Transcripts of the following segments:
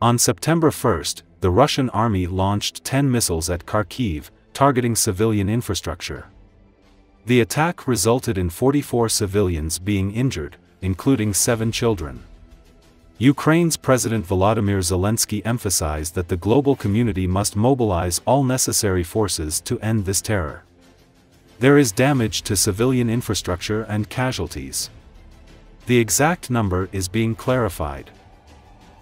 On September 1, the Russian army launched 10 missiles at Kharkiv, targeting civilian infrastructure. The attack resulted in 44 civilians being injured, including seven children. Ukraine's President Volodymyr Zelensky emphasized that the global community must mobilize all necessary forces to end this terror. There is damage to civilian infrastructure and casualties. The exact number is being clarified.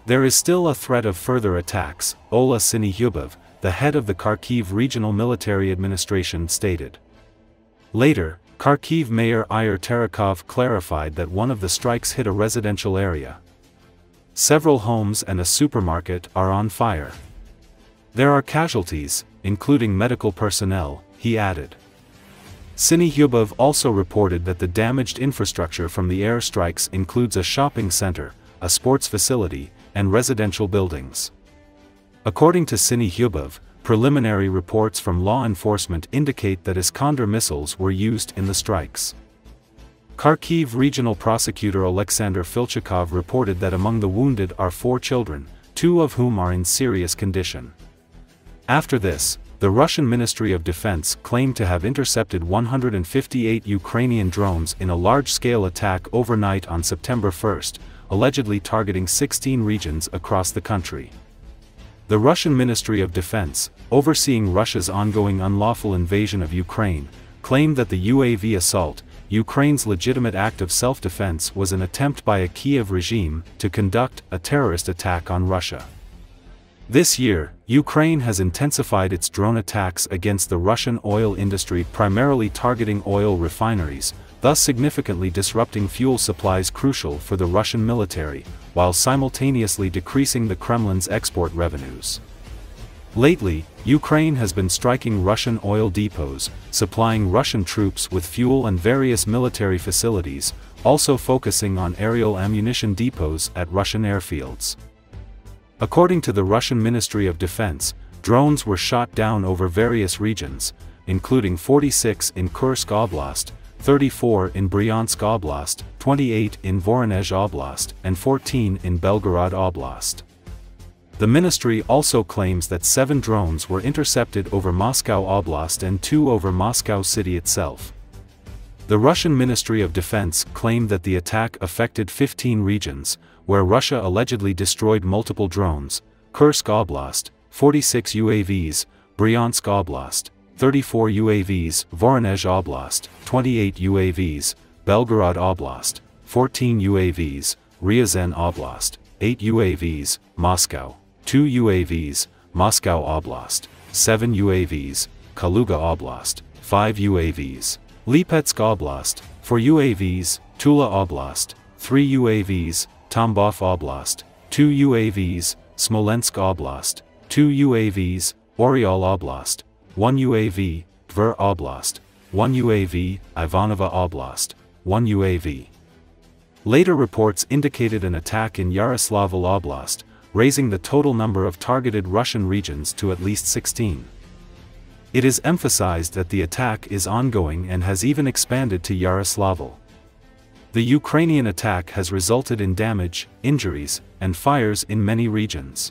There is still a threat of further attacks, Oleh Syniehubov, the head of the Kharkiv Regional Military Administration stated. Later, Kharkiv Mayor Ihor Terekhov clarified that one of the strikes hit a residential area. Several homes and a supermarket are on fire. There are casualties, including medical personnel, he added. Syniehubov also reported that the damaged infrastructure from the air strikes includes a shopping center, a sports facility, and residential buildings. According to Syniehubov, preliminary reports from law enforcement indicate that Iskander missiles were used in the strikes. Kharkiv Regional Prosecutor Alexander Filchakov reported that among the wounded are four children, two of whom are in serious condition. After this, the Russian Ministry of Defense claimed to have intercepted 158 Ukrainian drones in a large-scale attack overnight on September 1, allegedly targeting 16 regions across the country. The Russian Ministry of Defense, overseeing Russia's ongoing unlawful invasion of Ukraine, claimed that the UAV assault, Ukraine's legitimate act of self-defense was an attempt by a Kiev regime to conduct a terrorist attack on Russia. This year, Ukraine has intensified its drone attacks against the Russian oil industry primarily targeting oil refineries, thus significantly disrupting fuel supplies crucial for the Russian military, while simultaneously decreasing the Kremlin's export revenues. Lately, Ukraine has been striking Russian oil depots, supplying Russian troops with fuel and various military facilities, also focusing on aerial ammunition depots at Russian airfields. According to the Russian Ministry of Defense, drones were shot down over various regions, including 46 in Kursk Oblast, 34 in Bryansk Oblast, 28 in Voronezh Oblast, and 14 in Belgorod Oblast. The ministry also claims that seven drones were intercepted over Moscow Oblast and two over Moscow city itself. The Russian Ministry of Defense claimed that the attack affected 15 regions, where Russia allegedly destroyed multiple drones, Kursk Oblast, 46 UAVs, Bryansk Oblast, 34 UAVs, Voronezh Oblast, 28 UAVs, Belgorod Oblast, 14 UAVs, Ryazan Oblast, 8 UAVs, Moscow. 2 UAVs, Moscow Oblast, 7 UAVs, Kaluga Oblast, 5 UAVs, Lipetsk Oblast, 4 UAVs, Tula Oblast, 3 UAVs, Tambov Oblast, 2 UAVs, Smolensk Oblast, 2 UAVs, Oryol Oblast, 1 UAV, Tver Oblast, 1 UAV, Ivanovo Oblast, 1 UAV. Later reports indicated an attack in Yaroslavl Oblast, raising the total number of targeted Russian regions to at least 16. It is emphasized that the attack is ongoing and has even expanded to Yaroslavl. The Ukrainian attack has resulted in damage, injuries, and fires in many regions.